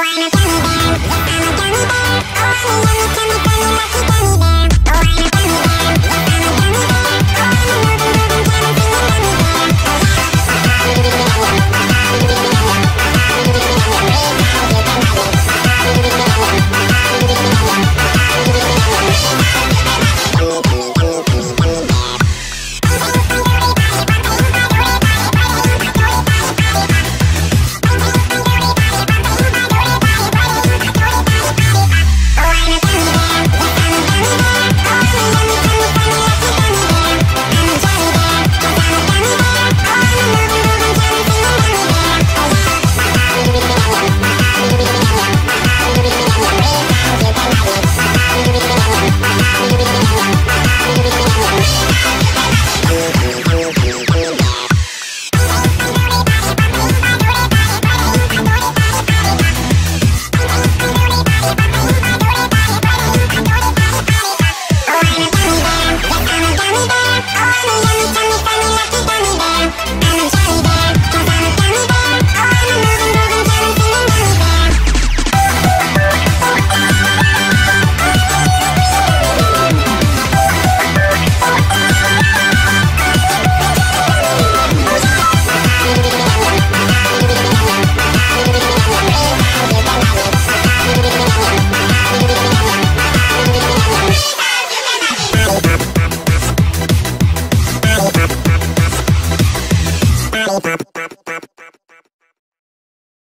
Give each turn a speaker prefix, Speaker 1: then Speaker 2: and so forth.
Speaker 1: I'm a gummy bear. I'm a gummy bear. Oh, I'm a gummy, bear.